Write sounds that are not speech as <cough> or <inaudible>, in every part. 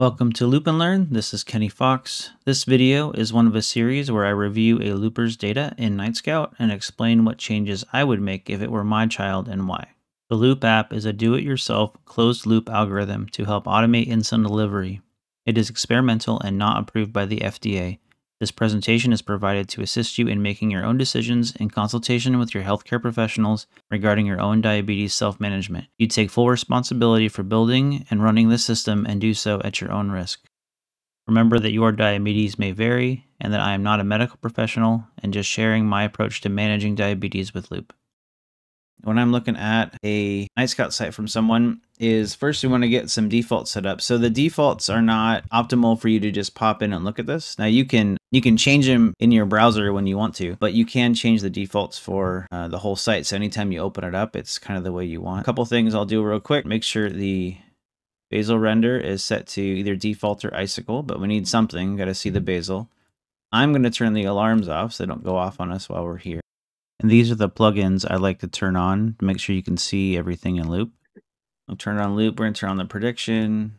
Welcome to Loop and Learn. This is Kenny Fox. This video is one of a series where I review a looper's data in Nightscout and explain what changes I would make if it were my child and why. The Loop app is a do-it-yourself closed loop algorithm to help automate insulin delivery. It is experimental and not approved by the FDA, this presentation is provided to assist you in making your own decisions in consultation with your healthcare professionals regarding your own diabetes self management. You take full responsibility for building and running the system and do so at your own risk. Remember that your diabetes may vary and that I am not a medical professional and just sharing my approach to managing diabetes with Loop when I'm looking at a Nightscout site from someone is first we want to get some defaults set up. So the defaults are not optimal for you to just pop in and look at this. Now you can you can change them in your browser when you want to, but you can change the defaults for uh, the whole site. So anytime you open it up, it's kind of the way you want. A couple things I'll do real quick. Make sure the basal render is set to either default or icicle, but we need something. Got to see the basal. I'm going to turn the alarms off so they don't go off on us while we're here. And these are the plugins I like to turn on to make sure you can see everything in loop. I'll turn it on loop. Turn on the prediction.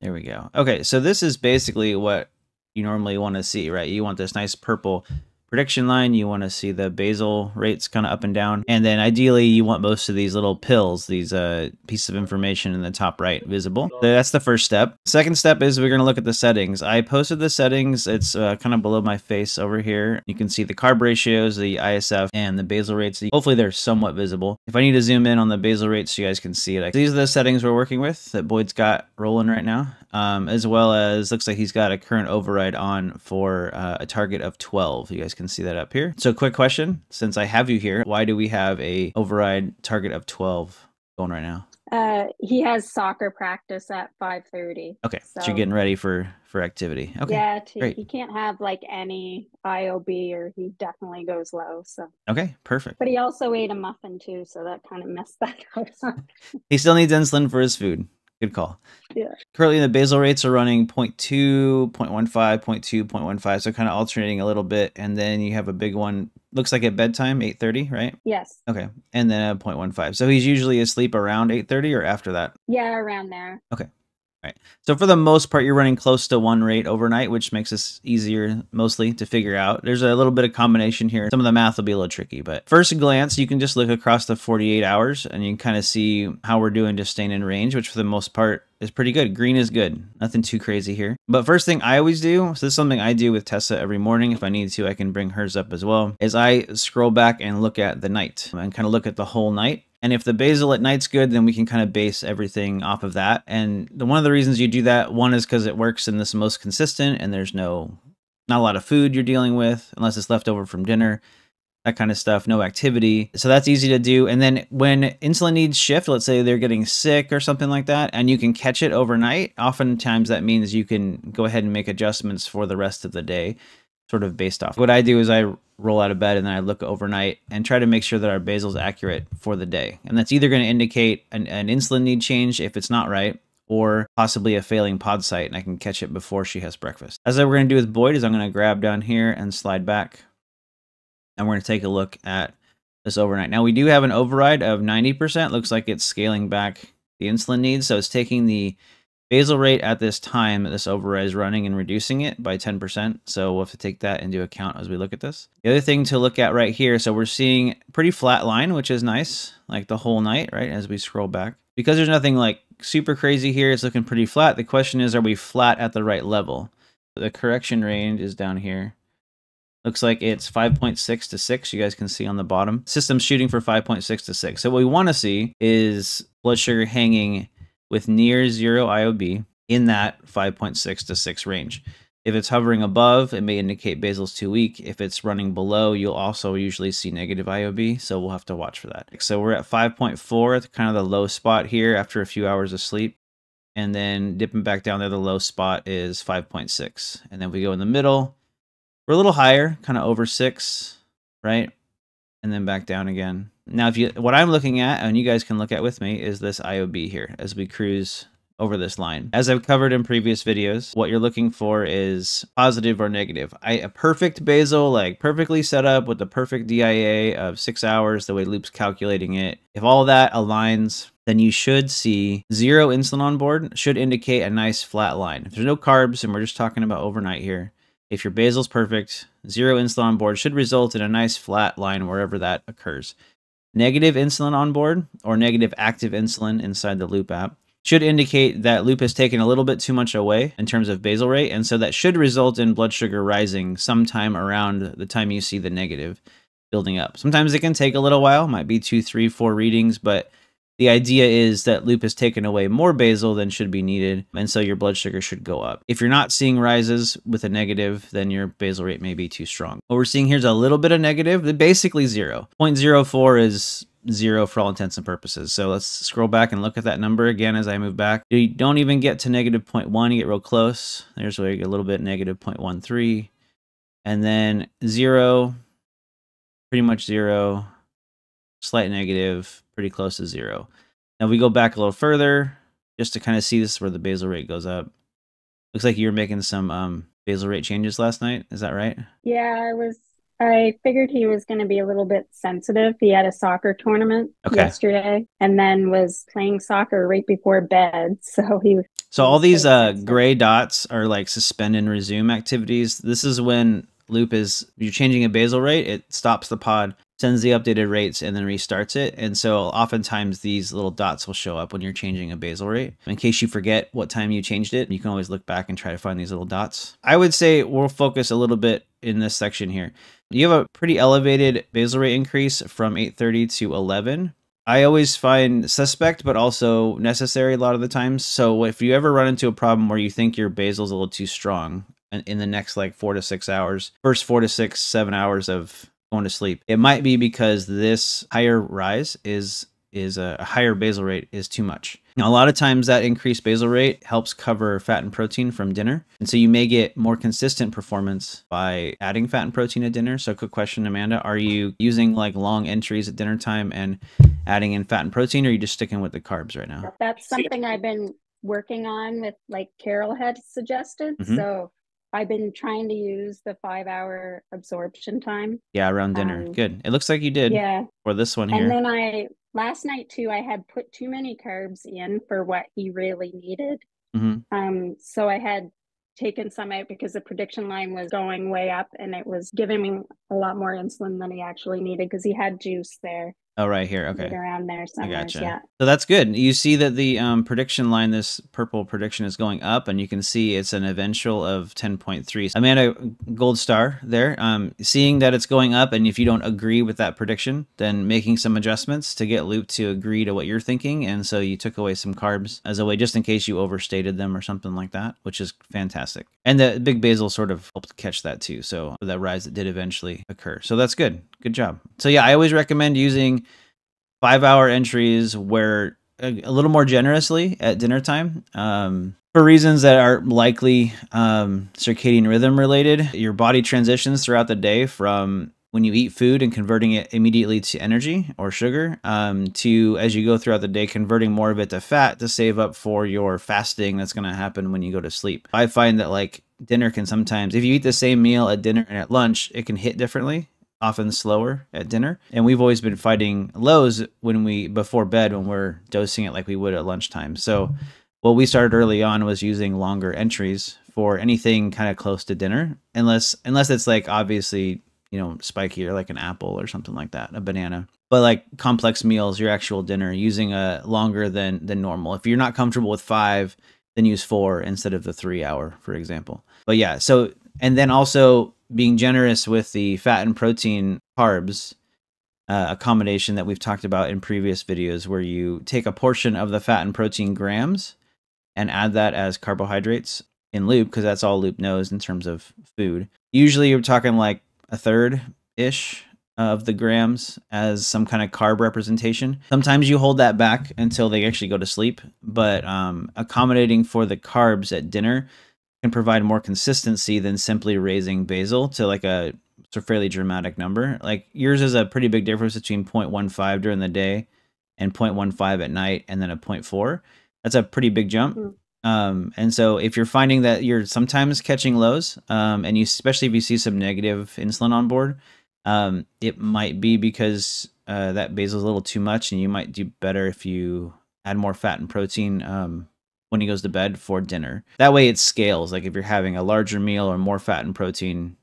There we go. Okay, so this is basically what you normally want to see, right? You want this nice purple prediction line. You want to see the basal rates kind of up and down. And then ideally you want most of these little pills, these uh, pieces of information in the top right visible. So that's the first step. Second step is we're going to look at the settings. I posted the settings. It's uh, kind of below my face over here. You can see the carb ratios, the ISF, and the basal rates. Hopefully they're somewhat visible. If I need to zoom in on the basal rates so you guys can see it. These are the settings we're working with that Boyd's got rolling right now um, as well as looks like he's got a current override on for uh, a target of 12. You guys can see that up here. So quick question, since I have you here, why do we have a override target of 12 going right now? Uh, he has soccer practice at 5.30. Okay, so, so, you're getting ready for, for activity. Okay, yeah, to, great. he can't have like any IOB or he definitely goes low. So Okay, perfect. But he also ate a muffin too, so that kind of messed that <laughs> up. he still needs insulin for his food. Good call. Yeah. Currently, the basal rates are running 0.2, 0.15, 0.2, 0.15, so kind of alternating a little bit. And then you have a big one, looks like at bedtime, 8.30, right? Yes. Okay. And then a 0.15. So he's usually asleep around 8.30 or after that? Yeah, around there. Okay. Right. So for the most part, you're running close to one rate overnight, which makes this easier mostly to figure out. There's a little bit of combination here. Some of the math will be a little tricky, but first glance, you can just look across the 48 hours and you can kind of see how we're doing just staying in range, which for the most part is pretty good. Green is good. Nothing too crazy here. But first thing I always do, so this is something I do with Tessa every morning. If I need to, I can bring hers up as well, is I scroll back and look at the night and kind of look at the whole night and if the basal at night's good, then we can kind of base everything off of that. And the, one of the reasons you do that, one is because it works and this most consistent and there's no, not a lot of food you're dealing with unless it's left over from dinner, that kind of stuff, no activity. So that's easy to do. And then when insulin needs shift, let's say they're getting sick or something like that, and you can catch it overnight, oftentimes that means you can go ahead and make adjustments for the rest of the day sort of based off. What I do is I roll out of bed and then I look overnight and try to make sure that our basal is accurate for the day. And that's either going to indicate an, an, insulin need change if it's not right, or possibly a failing pod site and I can catch it before she has breakfast. As we're going to do with Boyd is I'm going to grab down here and slide back. And we're going to take a look at this overnight. Now we do have an override of 90%. Looks like it's scaling back the insulin needs. So it's taking the basal rate at this time this override is running and reducing it by 10%. So we'll have to take that into account as we look at this. The other thing to look at right here, so we're seeing pretty flat line, which is nice, like the whole night, right, as we scroll back. Because there's nothing like super crazy here, it's looking pretty flat. The question is, are we flat at the right level? The correction range is down here. Looks like it's 5.6 to 6. You guys can see on the bottom. System's shooting for 5.6 to 6. So what we want to see is blood sugar hanging with near zero IOB in that 5.6 to 6 range. If it's hovering above, it may indicate basal's too weak. If it's running below, you'll also usually see negative IOB, so we'll have to watch for that. So we're at 5.4, kind of the low spot here after a few hours of sleep. And then dipping back down there, the low spot is 5.6. And then we go in the middle, we're a little higher, kind of over 6, right? And then back down again. Now, if you what I'm looking at, and you guys can look at with me, is this IOB here as we cruise over this line. As I've covered in previous videos, what you're looking for is positive or negative. I, a perfect basal, like perfectly set up with the perfect DIA of six hours, the way Loop's calculating it. If all that aligns, then you should see zero insulin on board should indicate a nice flat line. If there's no carbs, and we're just talking about overnight here, if your basal's perfect, zero insulin on board should result in a nice flat line wherever that occurs. Negative insulin on board or negative active insulin inside the Loop app should indicate that Loop has taken a little bit too much away in terms of basal rate. And so that should result in blood sugar rising sometime around the time you see the negative building up. Sometimes it can take a little while, might be two, three, four readings, but the idea is that loop has taken away more basal than should be needed, and so your blood sugar should go up. If you're not seeing rises with a negative, then your basal rate may be too strong. What we're seeing here is a little bit of negative, basically zero. 0.04 is zero for all intents and purposes. So let's scroll back and look at that number again as I move back. You don't even get to negative 0.1, you get real close. There's where you get a little bit negative 0.13. And then zero, pretty much zero, slight negative, pretty close to zero. Now we go back a little further just to kind of see this where the basal rate goes up. Looks like you were making some um, basal rate changes last night. Is that right? Yeah, I was. I figured he was going to be a little bit sensitive. He had a soccer tournament okay. yesterday and then was playing soccer right before bed. <laughs> So he So all these uh, gray dots are like suspend and resume activities. This is when loop is you're changing a basal rate, it stops the pod sends the updated rates and then restarts it. And so oftentimes these little dots will show up when you're changing a basal rate. In case you forget what time you changed it, you can always look back and try to find these little dots. I would say we'll focus a little bit in this section here. You have a pretty elevated basal rate increase from 830 to 11. I always find suspect, but also necessary a lot of the times. So if you ever run into a problem where you think your basal's a little too strong in the next like four to six hours, first four to six, seven hours of going to sleep. It might be because this higher rise is is a, higher basal rate is too much. Now, a lot of times that increased basal rate helps cover fat and protein from dinner. And so you may get more consistent performance by adding fat and protein at dinner. So quick question, Amanda, are you using like long entries at dinner time and adding in fat and protein or are you just sticking with the carbs right now? That's something I've been working on with like Carol had suggested. Mm -hmm. So I've been trying to use the five hour absorption time. Yeah, around dinner. Um, Good. It looks like you did. Yeah. For this one here. And then I last night too, I had put too many carbs in for what he really needed. Mm-hmm. Um, so I had taken some out because the prediction line was going way up and it was giving me a lot more insulin than he actually needed because he had juice there. Oh, right here. Okay. Around there somewhere. Gotcha. Yeah. So that's good. You see that the um, prediction line, this purple prediction is going up, and you can see it's an eventual of 10.3. Amanda, gold star there. Um, seeing that it's going up, and if you don't agree with that prediction, then making some adjustments to get Loop to agree to what you're thinking. And so you took away some carbs as a way, just in case you overstated them or something like that, which is fantastic. And the big basal sort of helped catch that too. So that rise that did eventually occur. So that's good. Good job. So yeah, I always recommend using five hour entries where a, a little more generously at dinner time. Um, for reasons that are likely um, circadian rhythm related, your body transitions throughout the day from when you eat food and converting it immediately to energy or sugar um, to as you go throughout the day converting more of it to fat to save up for your fasting that's going to happen when you go to sleep i find that like dinner can sometimes if you eat the same meal at dinner and at lunch it can hit differently often slower at dinner. And we've always been fighting lows when we before bed when we're dosing it like we would at lunchtime. So what we started early on was using longer entries for anything kind of close to dinner, unless unless it's like obviously you know spiky or like an apple or something like that, a banana. But like complex meals, your actual dinner, using a longer than than normal. If you're not comfortable with five, then use four instead of the three hour, for example. But yeah, so and then also being generous with the fat and protein carbs, uh, combination that we've talked about in previous videos, where you take a portion of the fat and protein grams and add that as carbohydrates in Loop, because that's all Loop knows in terms of food. Usually you're talking like a third ish of the grams as some kind of carb representation. Sometimes you hold that back until they actually go to sleep, but um, accommodating for the carbs at dinner can provide more consistency than simply raising basal to like a fairly dramatic number. Like yours is a pretty big difference between 0.15 during the day and 0.15 at night and then a 0.4. That's a pretty big jump. Mm. Um, and so if you're finding that you're sometimes catching lows, um, and you especially if you see some negative insulin on board, um, it might be because uh, that basal is a little too much, and you might do better if you add more fat and protein um, when he goes to bed for dinner. That way it scales. Like if you're having a larger meal or more fat and protein,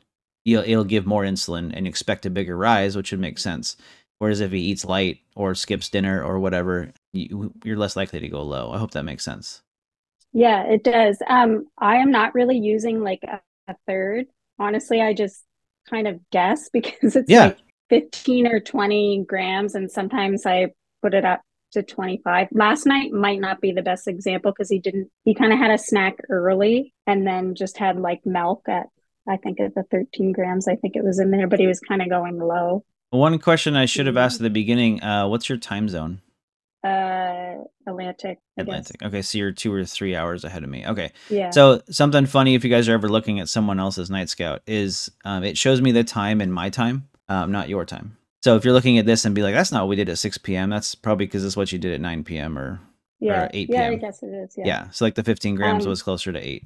you'll, it'll give more insulin and expect a bigger rise, which would make sense. Whereas if he eats light or skips dinner or whatever, you, you're less likely to go low. I hope that makes sense. Yeah, it does. Um, I am not really using like a, a third. Honestly, I just kind of guess <laughs> because it's yeah. like 15 or 20 grams, and sometimes I put it up to 25. Last night might not be the best example because he didn't, he kind of had a snack early and then just had like milk at, I think at the 13 grams, I think it was in there, but he was kind of going low. One question I should have asked at the beginning uh, what's your time zone? Uh, Atlantic. I Atlantic. Guess. Okay, so you're two or three hours ahead of me. Okay. Yeah. So something funny, if you guys are ever looking at someone else's Nightscout, is um, it shows me the time in my time, um, not your time. So if you're looking at this and be like, that's not what we did at 6 p.m., that's probably because it's what you did at 9 p.m. or, yeah. or 8 p.m. Yeah, I guess it is. Yeah. yeah. So like the 15 grams um, was closer to 8.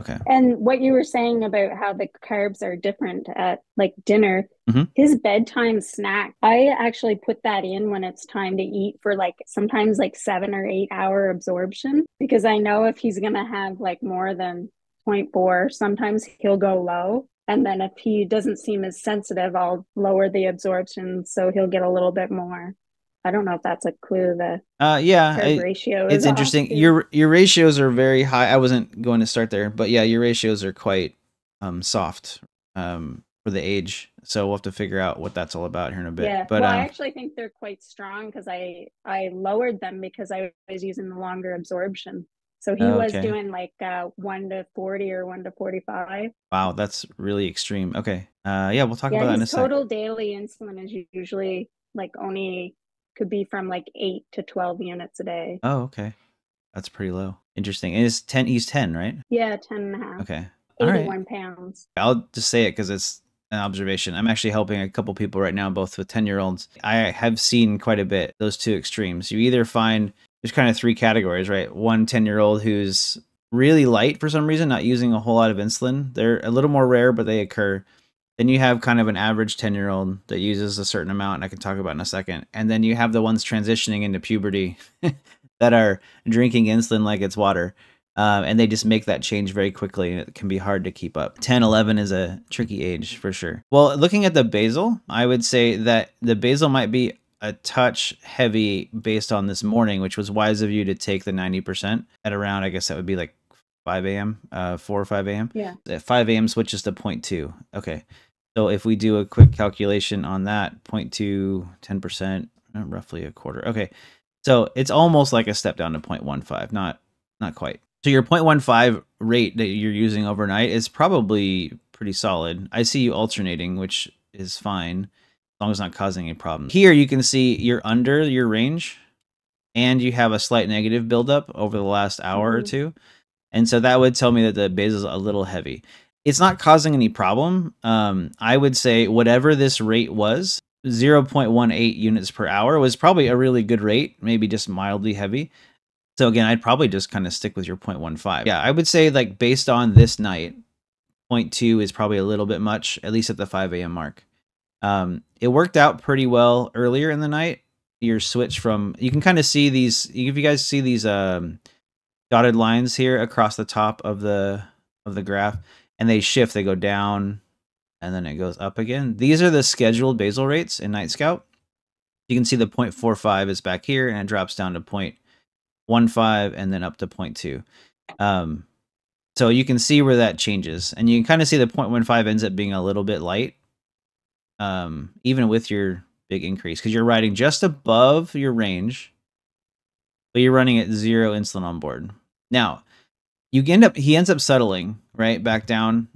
Okay. And what you were saying about how the carbs are different at like dinner, mm-hmm. his bedtime snack, I actually put that in when it's time to eat for like sometimes like seven or eight hour absorption because I know if he's going to have like more than 0.4, sometimes he'll go low. And then if he doesn't seem as sensitive, I'll lower the absorption so he'll get a little bit more. I don't know if that's a clue. The uh, yeah, ratio. it's interesting. Your your ratios are very high. I wasn't going to start there, but yeah, your ratios are quite um soft um for the age. So we'll have to figure out what that's all about here in a bit. Yeah, but well, um, I actually think they're quite strong because I I lowered them because I was using the longer absorption. So he was doing like uh, one to forty or one to forty-five. Wow, that's really extreme. Okay, uh, yeah, we'll talk yeah, about that in a second. Total daily insulin is usually like only could be from like eight to 12 units a day. Oh, okay. That's pretty low. Interesting. And it's 10, he's 10, right? Yeah, 10 and a half. Okay. 81 right. pounds. I'll just say it because it's an observation. I'm actually helping a couple people right now, both with 10 year olds. I have seen quite a bit those two extremes. You either find there's kind of three categories, right? One 10 year old who's really light for some reason, not using a whole lot of insulin. They're a little more rare, but they occur. Then you have kind of an average 10 year old that uses a certain amount, and I can talk about in a second. And then you have the ones transitioning into puberty <laughs> that are drinking insulin like it's water. Um, and they just make that change very quickly. It can be hard to keep up. 10, 11 is a tricky age for sure. Well, looking at the basal, I would say that the basal might be a touch heavy based on this morning, which was wise of you to take the 90% at around, I guess that would be like 5 a.m., uh, 4 or 5 a.m. Yeah. At 5 a.m. switches to 0.2. Okay. So if we do a quick calculation on that, 0.2, 10%, uh, roughly a quarter. Okay. So it's almost like a step down to 0.15, not not quite. So your 0.15 rate that you're using overnight is probably pretty solid. I see you alternating, which is fine long as not causing any problems. Here you can see you're under your range and you have a slight negative buildup over the last hour mm-hmm. or two. And so that would tell me that the base is a little heavy it's not causing any problem. Um, I would say whatever this rate was, 0.18 units per hour was probably a really good rate, maybe just mildly heavy. So again, I'd probably just kind of stick with your 0.15. Yeah, I would say like based on this night, 0.2 is probably a little bit much, at least at the 5 a.m. mark. Um, it worked out pretty well earlier in the night. Your switch from you can kind of see these. If you guys see these um, dotted lines here across the top of the of the graph, and they shift. They go down and then it goes up again. These are the scheduled basal rates in Nightscout. You can see the 0.45 is back here and it drops down to 0.15 and then up to 0.2. Um, so you can see where that changes. And you can kind of see the 0.15 ends up being a little bit light, um, even with your big increase, because you're riding just above your range, but you're running at zero insulin on board. Now, you end up he ends up settling right back down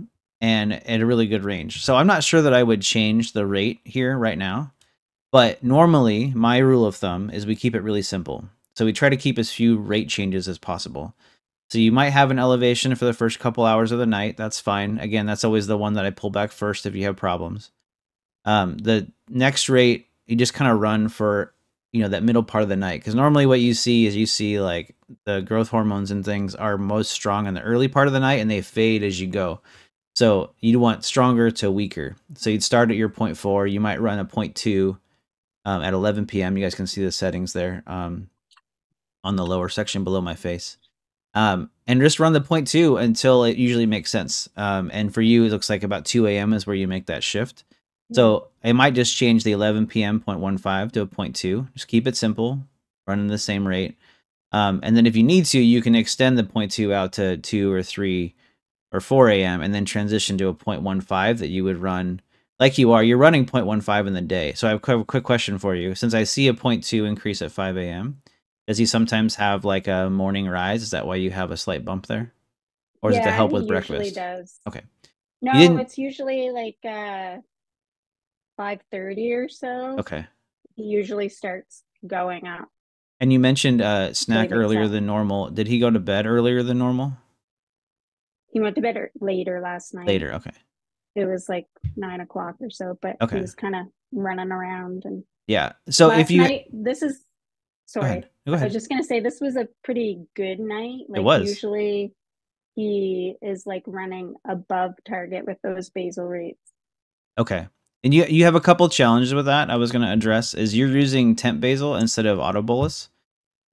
and at a really good range. So I'm not sure that I would change the rate here right now. But normally, my rule of thumb is we keep it really simple. So we try to keep as few rate changes as possible. So you might have an elevation for the first couple hours of the night. That's fine. Again, that's always the one that I pull back first if you have problems. Um, the next rate, you just kind of run for you know that middle part of the night. Because normally what you see is you see like the growth hormones and things are most strong in the early part of the night and they fade as you go. So you'd want stronger to weaker. So you'd start at your 0.4 you might run a 0.2 um, at 11 p.m you guys can see the settings there um, on the lower section below my face. Um, and just run the 0.2 until it usually makes sense. Um, and for you it looks like about 2 a.m is where you make that shift so I might just change the 11 p.m. 0.15 to a 0.2. Just keep it simple, running the same rate. Um, and then if you need to, you can extend the 0.2 out to 2 or 3 or 4 a.m. and then transition to a 0.15 that you would run like you are. You're running 0.15 in the day. So I have a quick question for you. Since I see a 0.2 increase at 5 a.m., does he sometimes have like a morning rise? Is that why you have a slight bump there? Or is yeah, it to help he with usually breakfast? does. Okay. No, it's usually like uh five thirty or so. Okay. He usually starts going up. And you mentioned uh, snack earlier than normal. Did he go to bed earlier than normal? He went to bed er- later last night. Later. Okay. It was like nine o'clock or so, but Okay. he was kind of running around and Yeah. So if you night, this is sorry, go ahead. Go I was just gonna say this was a pretty good night. Like was. usually he is like running above target with those basal rates. Okay. And you you have a couple challenges with that. I was going to address is you're using temp basal instead of autobolus.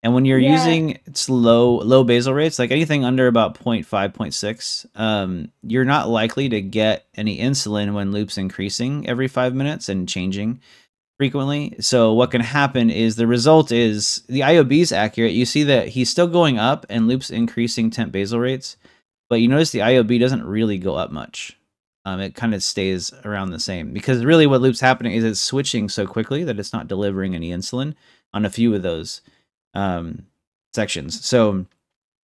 And when you're Yeah. using it's low low basal rates, like anything under about 0.5, 0.6, um, you're not likely to get any insulin when loops increasing every five minutes and changing frequently. So what can happen is the result is the IOB is accurate. You see that he's still going up and loops increasing temp basal rates, but you notice the IOB doesn't really go up much. Um, it kind of stays around the same because really what loops happening is it's switching so quickly that it's not delivering any insulin on a few of those um, sections. So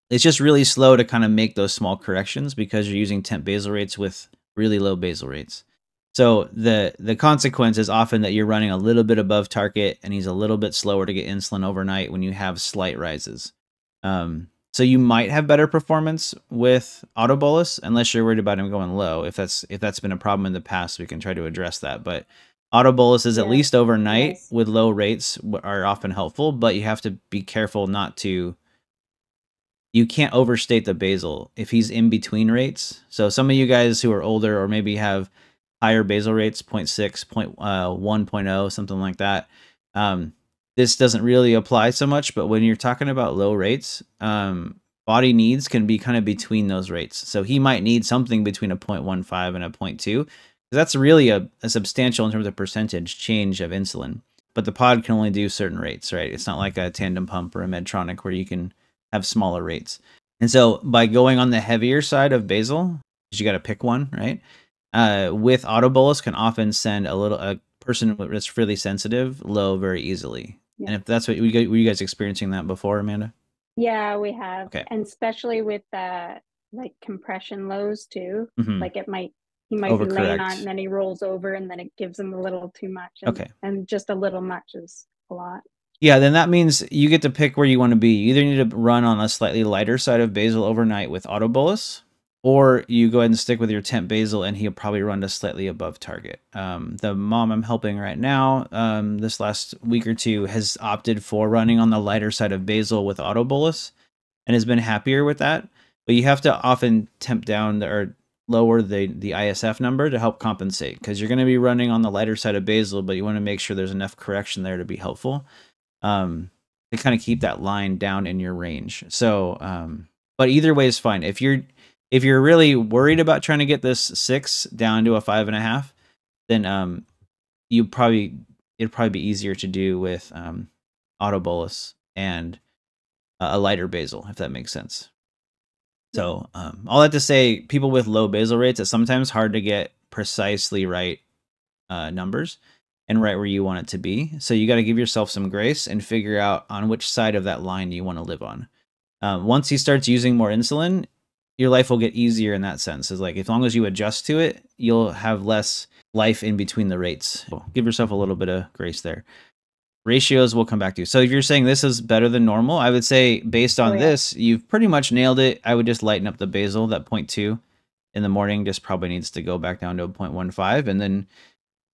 it's just really slow to kind of make those small corrections because you're using temp basal rates with really low basal rates. So the the consequence is often that you're running a little bit above target and he's a little bit slower to get insulin overnight when you have slight rises. Um, so you might have better performance with autobolus unless you're worried about him going low. If that's if that's been a problem in the past, we can try to address that. But autobolus is at least overnight yes. with low rates are often helpful, but you have to be careful not to you can't overstate the basal if he's in between rates. So some of you guys who are older or maybe have higher basal rates 0.6 point, uh, 1.0 something like that um, this doesn't really apply so much but when you're talking about low rates um, body needs can be kind of between those rates. So he might need something between a 0.15 and a 0.2 because that's really a, a substantial in terms of percentage change of insulin. But the pod can only do certain rates right? It's not like a tandem pump or a medtronic where you can have smaller rates. And so by going on the heavier side of basal, because you got to pick one right uh, with autobolus can often send a little a person that's really sensitive low very easily. Yeah. And if that's what you guys, were you guys experiencing that before, Amanda? Yeah, we have, Okay. and especially with uh like compression lows too. Mhm. Like it might he might be laying on Overcorrect. and then he rolls over and then it gives him a little too much. And, Okay. and just a little much is a lot. Yeah, then that means you get to pick where you want to be. You either need to run on a slightly lighter side of basal overnight with autobolus, or you go ahead and stick with your temp basal, and he'll probably run to slightly above target. Um, the mom I'm helping right now, um, this last week or two, has opted for running on the lighter side of basal with autobolus, and has been happier with that. But you have to often temp down the, or lower the the ISF number to help compensate because you're going to be running on the lighter side of basal, but you want to make sure there's enough correction there to be helpful um, to kind of keep that line down in your range. So, um, but either way is fine. If you're if you're really worried about trying to get this six down to a five and a half, then um, you probably it'd probably be easier to do with um, autobolus and a lighter basal, if that makes sense. So, um, all that to say, people with low basal rates, it's sometimes hard to get precisely right uh, numbers and right where you want it to be. So you got to give yourself some grace and figure out on which side of that line you want to live on. Um, once he starts using more insulin, your life will get easier in that sense. Is like as long as you adjust to it, you'll have less life in between the rates. So give yourself a little bit of grace there. Ratios we'll come back to. You. So if you're saying this is better than normal, I would say based on Oh, yeah. this, you've pretty much nailed it. I would just lighten up the basal. That point two in the morning just probably needs to go back down to a 0.15 and then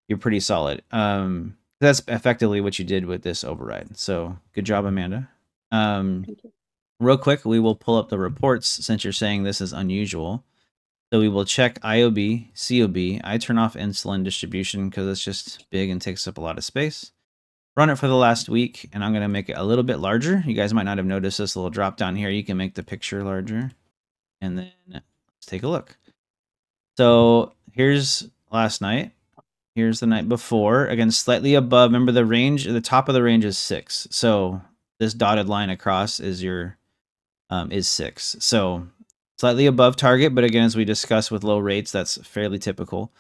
you're pretty solid. Um, That's effectively what you did with this override. So good job, Amanda. Um, real quick, we will pull up the reports since you're saying this is unusual. So we will check IOB, COB. I turn off insulin distribution because it's just big and takes up a lot of space. Run it for the last week, and I'm going to make it a little bit larger. You guys might not have noticed this little drop down here. You can make the picture larger. And then let's take a look. So here's last night. Here's the night before. Again, slightly above. Remember the range, the top of the range is six. So this dotted line across is your um, is six. So slightly above target, but again, as we discussed with low rates, that's fairly typical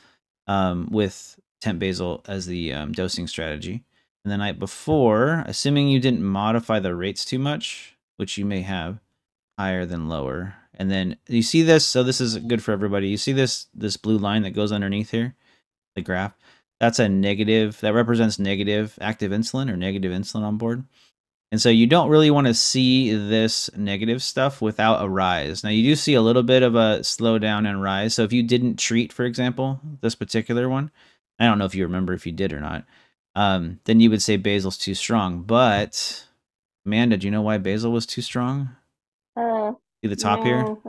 um, with temp basal as the um, dosing strategy. And the night before, assuming you didn't modify the rates too much, which you may have, higher than lower. And then you see this, so this is good for everybody. You see this this blue line that goes underneath here, the graph. That's a negative, that represents negative active insulin or negative insulin on board. And so you don't really want to see this negative stuff without a rise. Now you do see a little bit of a slowdown and rise. So if you didn't treat, for example, this particular one, I don't know if you remember if you did or not, um, then you would say basal's too strong. But Amanda, do you know why basal was too strong? Uh, see the top no.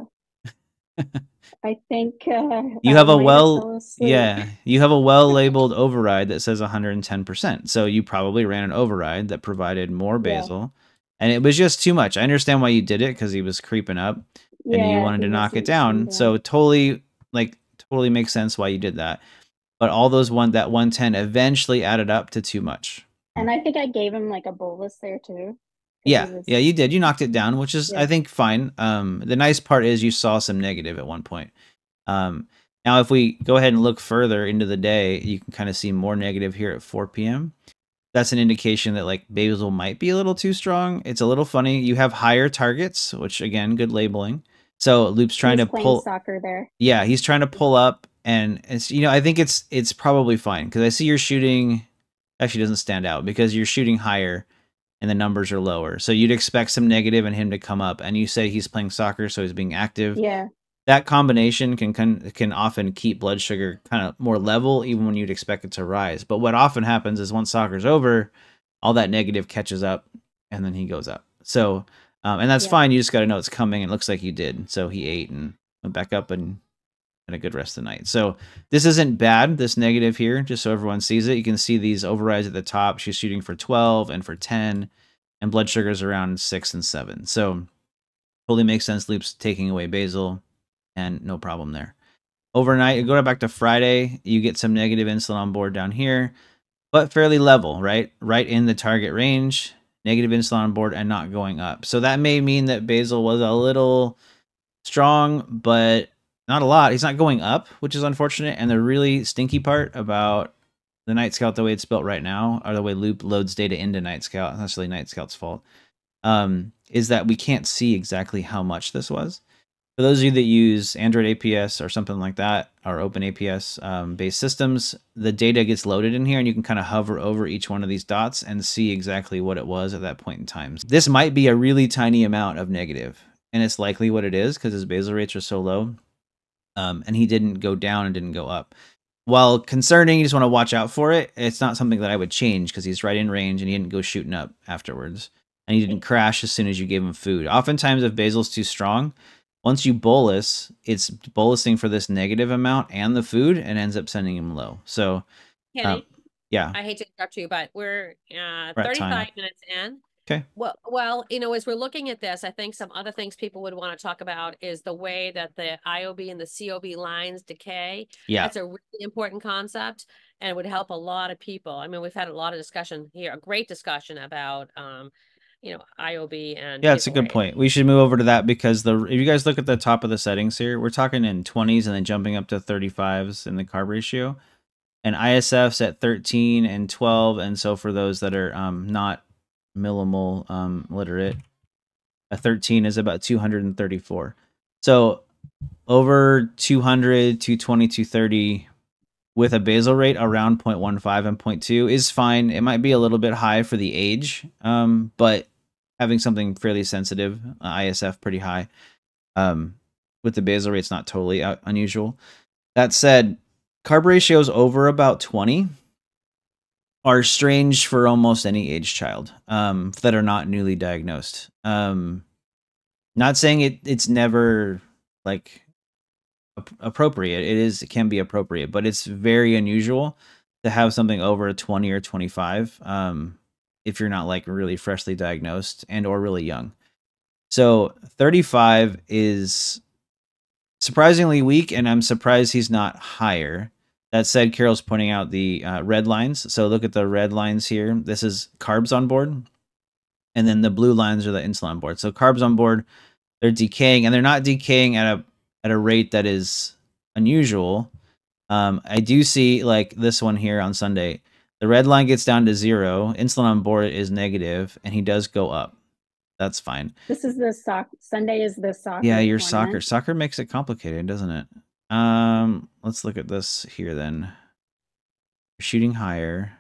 here? <laughs> I think uh, you have a well, yeah, you have a well <laughs> labeled override that says 110%. So you probably ran an override that provided more basal, yeah. and it was just too much. I understand why you did it because he was creeping up, yeah, and you wanted to knock it down. So totally, like, totally makes sense why you did that. But all those one that 110 eventually added up to too much. And I think I gave him like a bolus there too. Yeah, was... yeah, you did. You knocked it down, which is yeah. I think fine. Um, the nice part is you saw some negative at one point. Um, now, if we go ahead and look further into the day, you can kind of see more negative here at 4 p.m. That's an indication that like basal might be a little too strong. It's a little funny. You have higher targets, which again, good labeling. So Loop's trying he's to pull soccer there. Yeah, he's trying to pull up, and it's you know I think it's it's probably fine because I see you're shooting. Actually, doesn't stand out because you're shooting higher and the numbers are lower. So you'd expect some negative and him to come up. And you say he's playing soccer, so he's being active. Yeah. That combination can can, can often keep blood sugar kind of more level, even when you'd expect it to rise. But what often happens is once soccer's over, all that negative catches up, and then he goes up. So, um, and that's yeah. fine. You just got to know it's coming. It looks like you did. So he ate and went back up and had a good rest of the night. So this isn't bad, this negative here, just so everyone sees it. You can see these overrides at the top. She's shooting for 12 and for 10, and blood sugar's around 6 and 7. So totally makes sense. Loop's taking away basal, and no problem there. Overnight, you go back to Friday, you get some negative insulin on board down here, but fairly level, right? Right in the target range, negative insulin on board and not going up. So that may mean that basal was a little strong, but not a lot. He's not going up, which is unfortunate. And the really stinky part about the Nightscout, the way it's built right now, or the way Loop loads data into Nightscout, not necessarily Nightscout's fault, um, is that we can't see exactly how much this was. For those of you that use AndroidAPS or something like that, or OpenAPS um, based systems, the data gets loaded in here and you can kind of hover over each one of these dots and see exactly what it was at that point in time. This might be a really tiny amount of negative, and it's likely what it is because his basal rates are so low um, and he didn't go down and didn't go up. While concerning, you just want to watch out for it. It's not something that I would change because he's right in range and he didn't go shooting up afterwards. And he didn't crash as soon as you gave him food. Oftentimes, if basal's too strong, once you bolus, it's bolusing for this negative amount and the food and ends up sending him low. So, um, yeah. I hate to interrupt you, but we're uh, 35 minutes in. Okay. Well, well, you know, as we're looking at this, I think some other things people would want to talk about is the way that the IOB and the COB lines decay. Yeah. That's a really important concept and it would help a lot of people. I mean, we've had a lot of discussion here, a great discussion about um, you know, IOB and Yeah, it's a good point. We should move over to that because the if you guys look at the top of the settings here, we're talking in 20s and then jumping up to 35s in the carb ratio. And ISF's at 13 and 12 and so for those that are um not millimole um, literate. A 13 is about 234. So over 200, 220, 230 with a basal rate around 0.15 and 0.2 is fine. It might be a little bit high for the age, um, but having something fairly sensitive, uh, ISF pretty high, um, with the basal rate's not totally unusual. That said, carb ratios over about 20 are strange for almost any age child um, that are not newly diagnosed. Um, not saying it it's never like appropriate. It is it can be appropriate, but it's very unusual to have something over a 20 or 25 um, if you're not like really freshly diagnosed and or really young. So 35 is surprisingly weak, and I'm surprised he's not higher. That said, Carol's pointing out the uh, red lines. So look at the red lines here. This is carbs on board. And then the blue lines are the insulin on board. So carbs on board, they're decaying, and they're not decaying at a at a rate that is unusual. Um, I do see like this one here on Sunday. The red line gets down to zero. Insulin on board is negative, and he does go up. That's fine. This is the sock. Sunday is the soccer. Yeah, your soccer. Soccer makes it complicated, doesn't it? Um, let's look at this here then. Shooting higher.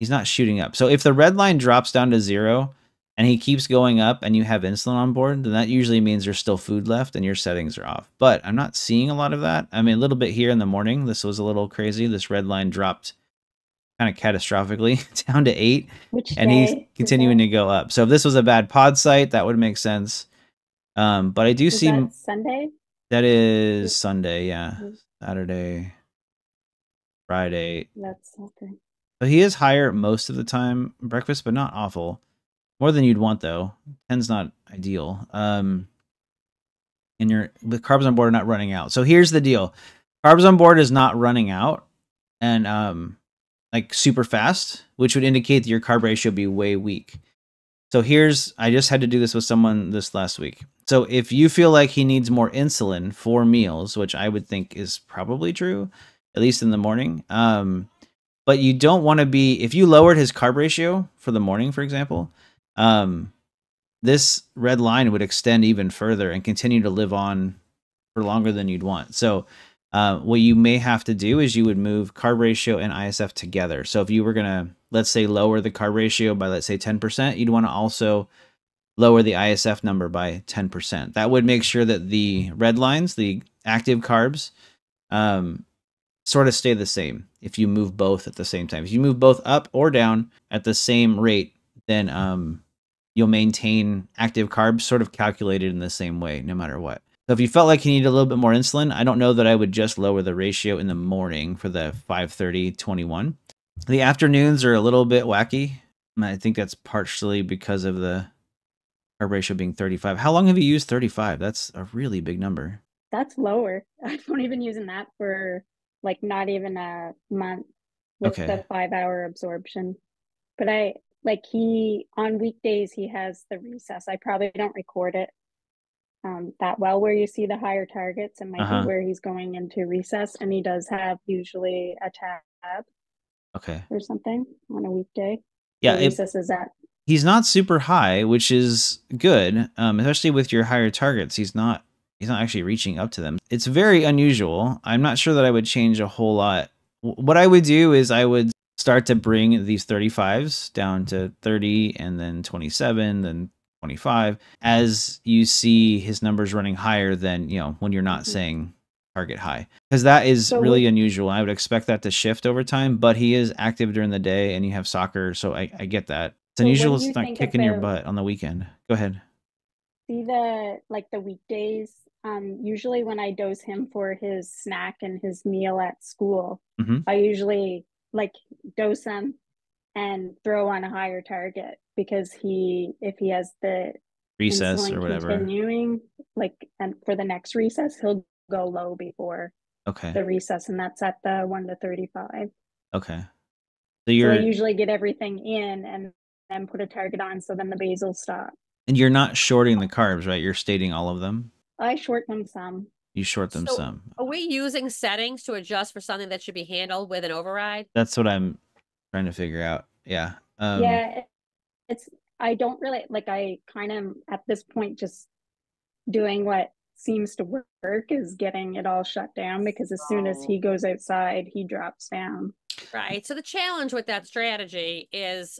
He's not shooting up. So if the red line drops down to zero, and he keeps going up and you have insulin on board, then that usually means there's still food left and your settings are off. But I'm not seeing a lot of that. I mean, a little bit here in the morning. This was a little crazy. This red line dropped kind of catastrophically <laughs> down to eight. Which and he's continuing to go up. So if this was a bad pod site, that would make sense. Um, but I do see Sunday. That is Sunday, yeah. Saturday, Friday. That's okay. So he is higher most of the time breakfast, but not awful. More than you'd want though. Ten's not ideal. Um and your the carbs on board are not running out. So here's the deal. Carbs on board is not running out and um like super fast, which would indicate that your carb ratio be way weak. So here's I just had to do this with someone this last week. So if you feel like he needs more insulin for meals, which I would think is probably true, at least in the morning, um, but you don't want to be if you lowered his carb ratio for the morning, for example, um, this red line would extend even further and continue to live on for longer than you'd want. So, uh, what you may have to do is you would move carb ratio and ISF together. So, if you were going to, let's say, lower the carb ratio by, let's say, 10%, you'd want to also lower the ISF number by 10%. That would make sure that the red lines, the active carbs, um, sort of stay the same if you move both at the same time. If you move both up or down at the same rate, then um, you'll maintain active carbs sort of calculated in the same way, no matter what. So if you felt like you need a little bit more insulin, I don't know that I would just lower the ratio in the morning for the 530 21. The afternoons are a little bit wacky. I think that's partially because of the carb ratio being 35. How long have you used 35? That's a really big number. That's lower. <laughs> I don't even using that for like not even a month with okay. the five hour absorption. But I like he on weekdays he has the recess. I probably don't record it um, that well where you see the higher targets and might uh-huh. be where he's going into recess and he does have usually a tab okay or something on a weekday yeah recess is at he's not super high which is good um, especially with your higher targets. He's not he's not actually reaching up to them. It's very unusual. I'm not sure that i would change a whole lot. What i would do is i would start to bring these 35s down to 30 and then 27 then 25 as you see his numbers running higher than you know when you're not mm-hmm. saying target high because that is so really unusual. I would expect that to shift over time but he is active during the day and you have soccer so i, I get that it's so unusual it's not kicking your butt on the weekend. Go ahead. See the like the weekdays? Um, usually when i dose him for his snack and his meal at school mm-hmm. i usually like dose him and throw on a higher target because he if he has the recess or whatever. continuing like and for the next recess he'll go low before okay. the recess and that's at the 1 to 35 okay. So you're so I usually get everything in and then put a target on so then the basal stop and you're not shorting the carbs right you're stating all of them i short them some you short them so some. Are we using settings to adjust for something that should be handled with an override? That's what I'm trying to figure out. Yeah. Um, yeah. It's, I don't really like, I kind of at this point just doing what seems to work is getting it all shut down because as soon as he oh. goes outside, he drops down. Right. So the challenge with that strategy is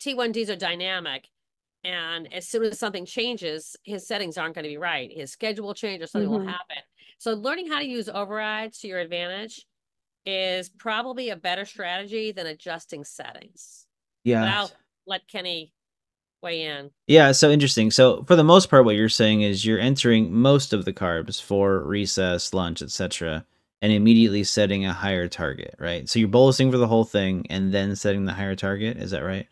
T1Ds are dynamic and as soon as something changes his settings aren't going to be right his schedule will change or something mm-hmm. will happen so learning how to use overrides to your advantage is probably a better strategy than adjusting settings. Yeah. But I'll let Kenny weigh in. Yeah, so interesting. So for the most part, what you're saying is you're entering most of the carbs for recess, lunch, etc., and immediately setting a higher target, right? So you're bolusing for the whole thing and then setting the higher target. Is that right?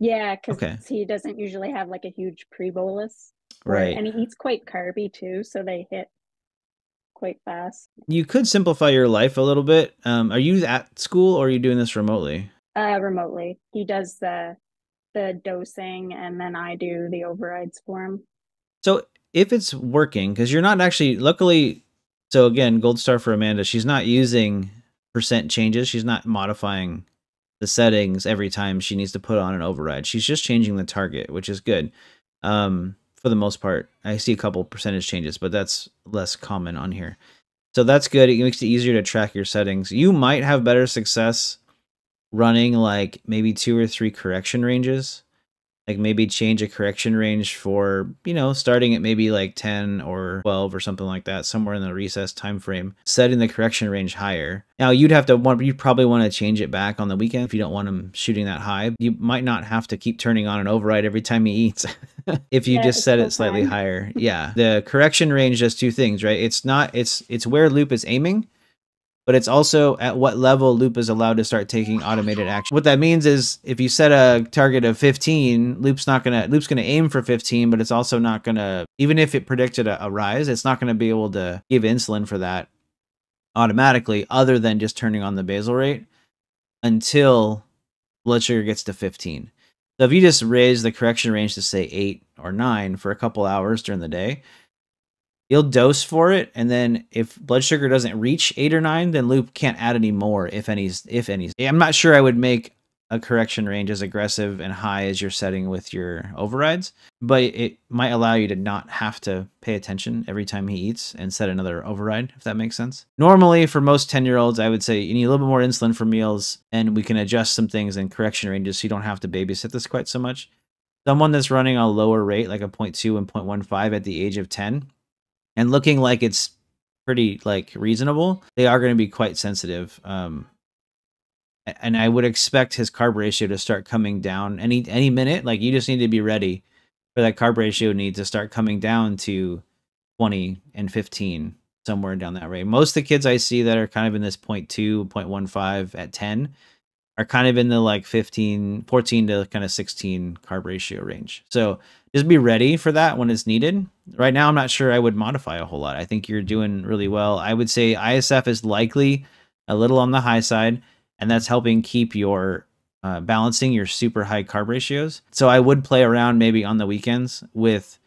Yeah, because okay. he doesn't usually have like a huge pre bolus. Right. And he eats quite carby too, so they hit quite fast. You could simplify your life a little bit. Um, are you at school or are you doing this remotely? Uh, remotely. He does the the dosing and then I do the overrides for him. So if it's working, because you're not actually luckily so again, gold star for Amanda, she's not using percent changes, she's not modifying the settings every time she needs to put on an override. She's just changing the target, which is good. Um, for the most part. I see a couple percentage changes, but that's less common on here. So that's good. It makes it easier to track your settings. You might have better success running like maybe two or three correction ranges like maybe change a correction range for you know starting at maybe like 10 or 12 or something like that somewhere in the recess time frame setting the correction range higher. Now you'd have to want you probably want to change it back on the weekend if you don't want him shooting that high. You might not have to keep turning on an override every time he eats <laughs> if you yeah, just set it slightly higher. Yeah the correction range does two things right? It's not it's it's where loop is aiming but it's also at what level Loop is allowed to start taking automated action. What that means is if you set a target of 15, Loop's not gonna Loop's gonna aim for 15, but it's also not gonna even if it predicted a, a rise, it's not gonna be able to give insulin for that automatically, other than just turning on the basal rate until blood sugar gets to 15. So if you just raise the correction range to say eight or nine for a couple hours during the day, you'll dose for it and then if blood sugar doesn't reach eight or nine then loop can't add any more if any if any. I'm not sure i would make a correction range as aggressive and high as you're setting with your overrides but it might allow you to not have to pay attention every time he eats and set another override if that makes sense. Normally for most 10 year olds i would say you need a little bit more insulin for meals and we can adjust some things in correction ranges so you don't have to babysit this quite so much. Someone that's running a lower rate like a 0.2 and 0.15 at the age of 10 and looking like it's pretty like reasonable, they are going to be quite sensitive. Um, and I would expect his carb ratio to start coming down any any minute. Like you just need to be ready for that carb ratio need to start coming down to 20 and 15 somewhere down that range. Most of the kids I see that are kind of in this 0.2, 0.15 at 10 are kind of in the like 15, 14 to kind of 16 carb ratio range. So just be ready for that when it's needed. Right now, I'm not sure I would modify a whole lot. I think you're doing really well. I would say ISF is likely a little on the high side, and that's helping keep your uh, balancing your super high carb ratios. So I would play around maybe on the weekends with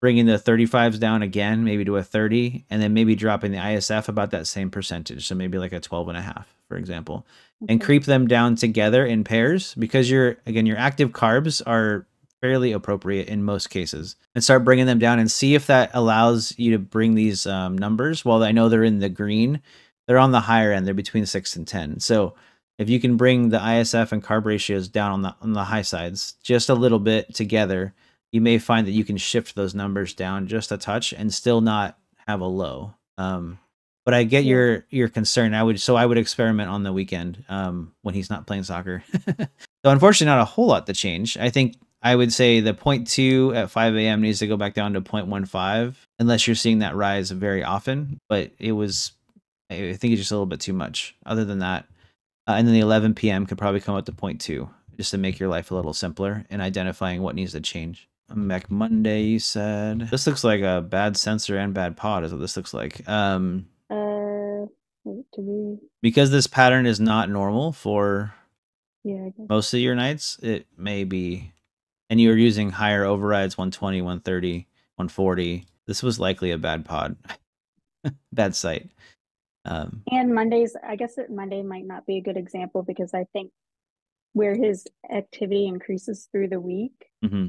bringing the 35s down again, maybe to a 30, and then maybe dropping the ISF about that same percentage. So maybe like a 12 and a half, for example, okay. and creep them down together in pairs because you're, again, your active carbs are fairly appropriate in most cases and start bringing them down and see if that allows you to bring these um, numbers well i know they're in the green they're on the higher end they're between 6 and 10 so if you can bring the isf and carb ratios down on the on the high sides just a little bit together you may find that you can shift those numbers down just a touch and still not have a low um, but I get yeah. your your concern. I would so I would experiment on the weekend um, when he's not playing soccer. <laughs> so unfortunately, not a whole lot to change. I think I would say the 0.2 at 5 a.m. needs to go back down to 0.15 unless you're seeing that rise very often. But it was, I think it's just a little bit too much. Other than that, uh, and then the 11 p.m. could probably come up to 0.2 just to make your life a little simpler in identifying what needs to change. Mac Monday, you said. This looks like a bad sensor and bad pod, is what this looks like. Um, uh, be... because this pattern is not normal for yeah, most of your nights, it may be and you were using higher overrides 120 130 140 this was likely a bad pod <laughs> bad site um, and mondays i guess it, monday might not be a good example because i think where his activity increases through the week mm-hmm.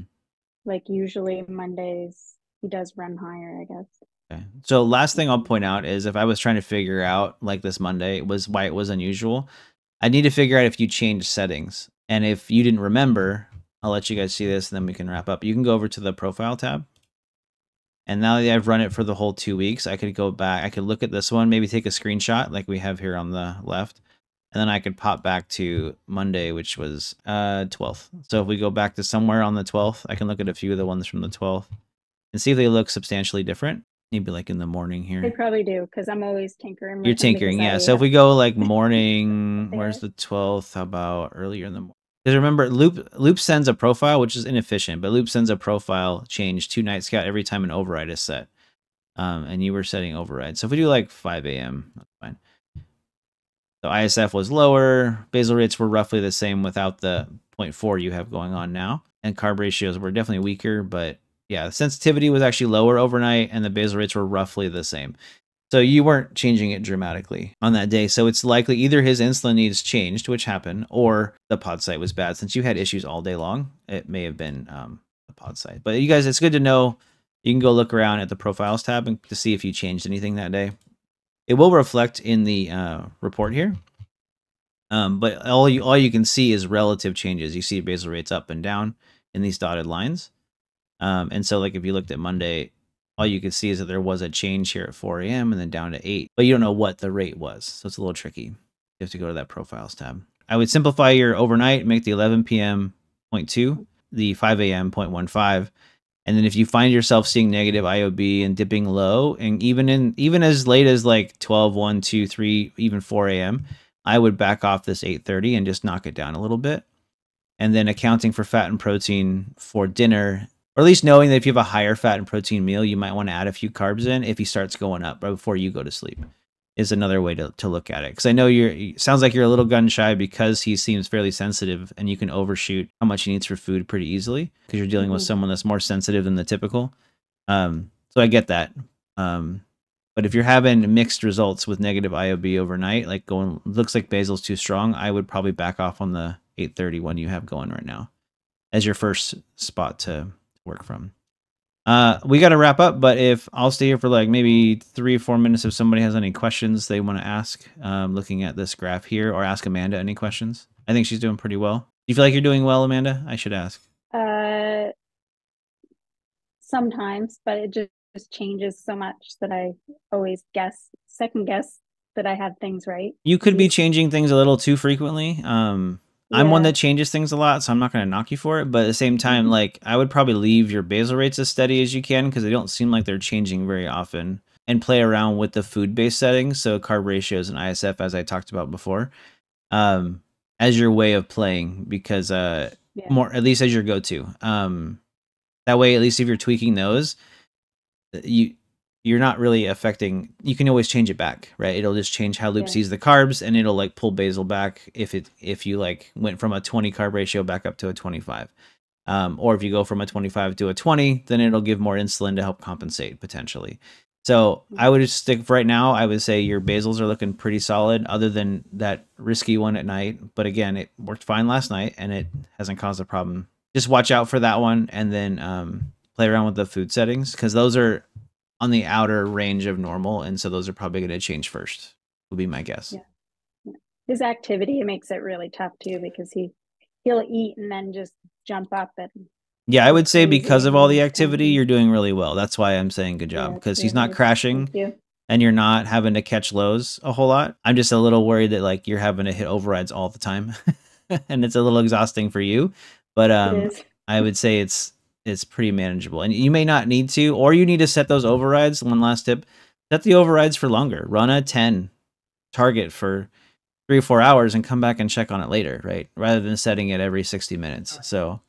like usually mondays he does run higher i guess okay. so last thing i'll point out is if i was trying to figure out like this monday was why it was unusual i need to figure out if you changed settings and if you didn't remember I'll let you guys see this and then we can wrap up. You can go over to the profile tab And now that I've run it for the whole two weeks, I could go back. I could look at this one, maybe take a screenshot like we have here on the left. And then I could pop back to Monday, which was uh 12th. So if we go back to somewhere on the 12th, I can look at a few of the ones from the 12th and see if they look substantially different. Maybe like in the morning here. They probably do because I'm always tinkering. You're tinkering, yeah. So if we go like <laughs> morning, where's the 12th? How about earlier in the morning? Because remember, Loop Loop sends a profile, which is inefficient, but Loop sends a profile change to Nightscout every time an override is set. Um, and you were setting override. So if we do like 5 a.m., that's fine. So ISF was lower. Basal rates were roughly the same without the 0.4 you have going on now. And carb ratios were definitely weaker, but yeah, the sensitivity was actually lower overnight and the basal rates were roughly the same. So you weren't changing it dramatically on that day. So it's likely either his insulin needs changed, which happened, or the pod site was bad. Since you had issues all day long, it may have been um, the pod site. But you guys, it's good to know. You can go look around at the profiles tab and to see if you changed anything that day. It will reflect in the uh, report here. Um, but all you all you can see is relative changes. You see basal rates up and down in these dotted lines. Um, and so like if you looked at Monday, all you can see is that there was a change here at 4 a.m. and then down to 8, but you don't know what the rate was. So it's a little tricky. You have to go to that profiles tab. I would simplify your overnight, make the 11 p.m. 0.2, the 5 a.m. 0.15. And then if you find yourself seeing negative IOB and dipping low, and even in even as late as like 12, 1, 2, 3, even 4 a.m., I would back off this 830 and just knock it down a little bit. And then accounting for fat and protein for dinner or at least knowing that if you have a higher fat and protein meal, you might want to add a few carbs in if he starts going up right before you go to sleep. Is another way to, to look at it because I know you're sounds like you're a little gun shy because he seems fairly sensitive and you can overshoot how much he needs for food pretty easily because you're dealing mm-hmm. with someone that's more sensitive than the typical. Um, so I get that. Um, but if you're having mixed results with negative IOB overnight, like going looks like basal's too strong, I would probably back off on the 830 one you have going right now as your first spot to work from. Uh, we got to wrap up, but if I'll stay here for like maybe three or four minutes if somebody has any questions they want to ask, um, looking at this graph here, or ask Amanda any questions. I think she's doing pretty well. Do you feel like you're doing well, Amanda? I should ask. Uh, sometimes, but it just, just changes so much that I always guess, second guess that I have things right. You could be changing things a little too frequently. Um, yeah. I'm one that changes things a lot, so I'm not going to knock you for it. But at the same time, mm-hmm. like I would probably leave your basal rates as steady as you can because they don't seem like they're changing very often, and play around with the food based settings, so carb ratios and ISF, as I talked about before, um, as your way of playing because uh, yeah. more at least as your go to. Um, that way, at least if you're tweaking those, you you're not really affecting you can always change it back right? It'll just change how loop yeah. sees the carbs and it'll like pull basal back if it if you like went from a 20 carb ratio back up to a 25 um, or if you go from a 25 to a 20 then it'll give more insulin to help compensate potentially. So i mm-hmm. would just stick right now i would say your basals are looking pretty solid other than that risky one at night. But again it worked fine last night and it hasn't caused a problem. Just watch out for that one and then um, play around with the food settings because those are on the outer range of normal, and so those are probably going to change first. Would be my guess. Yeah. yeah. His activity makes it really tough too because he he'll eat and then just jump up and. Yeah, I would say because of all the activity, you're doing really well. That's why I'm saying good job because yeah, he's not crashing you. and you're not having to catch lows a whole lot. I'm just a little worried that like you're having to hit overrides all the time <laughs> and it's a little exhausting for you. But um, I would say it's it's pretty manageable. And you may not need to, or you need to set those overrides. One last tip set the overrides for longer. Run a 10 target for three or four hours and come back and check on it later, right? Rather than setting it every 60 minutes. So,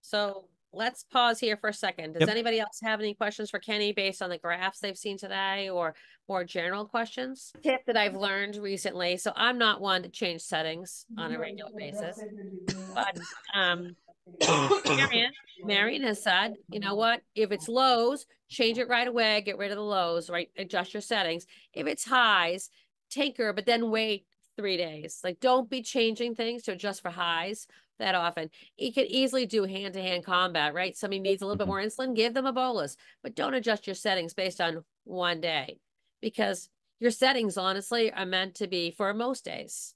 so let's pause here for a second. Does yep. anybody else have any questions for Kenny based on the graphs they've seen today or more general questions? Tip that I've learned recently. So I'm not one to change settings on a regular basis, but um, Marion, Marion has said, you know what? If it's lows, change it right away. Get rid of the lows, right? Adjust your settings. If it's highs, tinker, but then wait three days. Like, don't be changing things to adjust for highs that often. You could easily do hand to hand combat, right? Somebody needs a little bit mm-hmm. more insulin, give them a bolus, but don't adjust your settings based on one day because your settings, honestly, are meant to be for most days.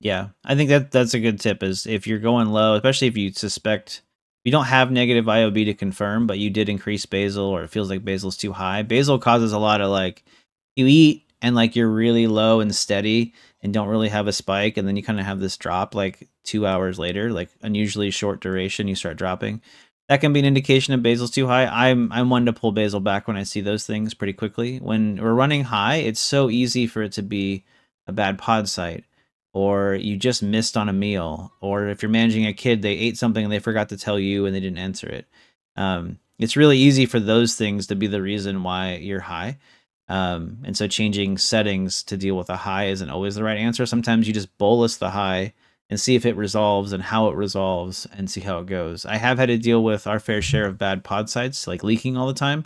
Yeah, I think that that's a good tip. Is if you're going low, especially if you suspect you don't have negative IOB to confirm, but you did increase basal or it feels like basal's too high. Basal causes a lot of like you eat and like you're really low and steady and don't really have a spike and then you kind of have this drop like 2 hours later, like unusually short duration you start dropping. That can be an indication of basal's too high. I'm I'm one to pull basal back when I see those things pretty quickly. When we're running high, it's so easy for it to be a bad pod site or you just missed on a meal, or if you're managing a kid, they ate something and they forgot to tell you and they didn't answer it. Um, it's really easy for those things to be the reason why you're high. Um, and so changing settings to deal with a high isn't always the right answer. Sometimes you just bolus the high and see if it resolves and how it resolves and see how it goes. I have had to deal with our fair share of bad pod sites, like leaking all the time.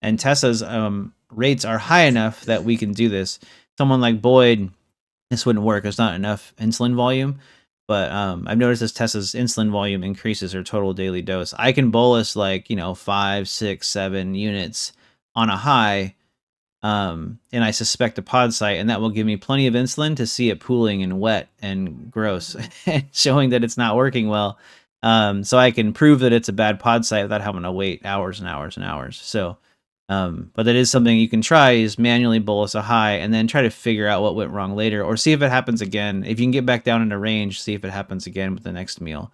And Tessa's um, rates are high enough that we can do this. Someone like Boyd this wouldn't work. There's not enough insulin volume. But um, I've noticed as Tessa's insulin volume increases her total daily dose, I can bolus like, you know, five, six, seven units on a high. Um, and I suspect a pod site, and that will give me plenty of insulin to see it pooling and wet and gross, <laughs> showing that it's not working well. Um, so I can prove that it's a bad pod site without having to wait hours and hours and hours. So um, but that is something you can try is manually bolus a high and then try to figure out what went wrong later or see if it happens again. If you can get back down into range, see if it happens again with the next meal.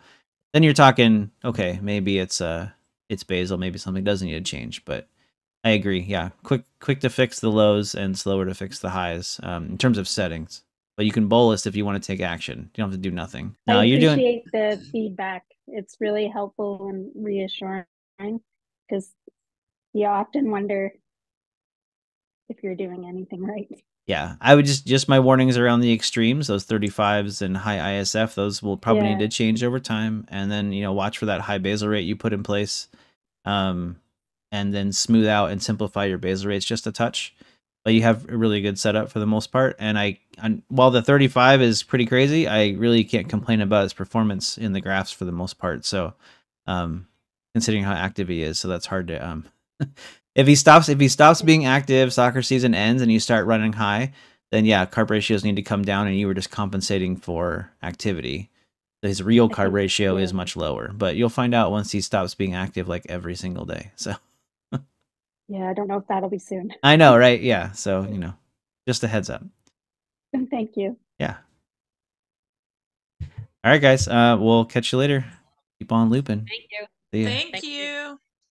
Then you're talking, okay, maybe it's uh it's basal, maybe something does not need to change. But I agree, yeah. Quick quick to fix the lows and slower to fix the highs um, in terms of settings. But you can bolus if you want to take action. You don't have to do nothing. No, I you're appreciate doing... the feedback. It's really helpful and reassuring because you often wonder if you're doing anything right. Yeah, I would just just my warnings around the extremes, those 35s and high ISF, those will probably yeah. need to change over time, and then you know watch for that high basal rate you put in place, um, and then smooth out and simplify your basal rates just a touch. But you have a really good setup for the most part, and I, and while the 35 is pretty crazy, I really can't complain about its performance in the graphs for the most part. So, um, considering how active he is, so that's hard to um if he stops if he stops being active, soccer season ends and you start running high, then yeah, carb ratios need to come down and you were just compensating for activity. His real carb ratio is much lower, but you'll find out once he stops being active like every single day. So Yeah, I don't know if that'll be soon. I know, right? Yeah. So, you know, just a heads up. <laughs> Thank you. Yeah. All right, guys. Uh, we'll catch you later. Keep on looping. Thank you. Thank, Thank you. you.